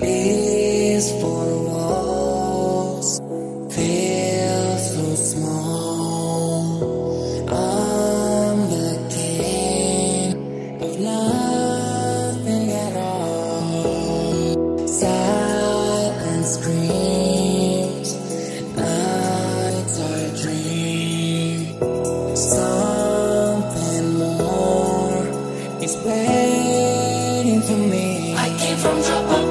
These four walls feel so small. I'm the king of nothing at all. Silence screams, nights are dream. Something more is waiting for me. I came from Japan.